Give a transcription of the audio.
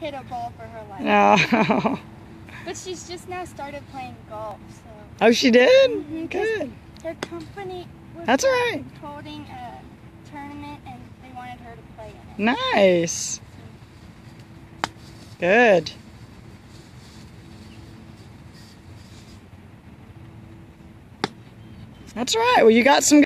hit a ball for her life. Oh. But she's just now started playing golf, so. Oh, she did? Mhm, 'cause Good. Her company That's all right. holding a tournament and they wanted her to play in it. Nice. Good. That's right. Well, you got some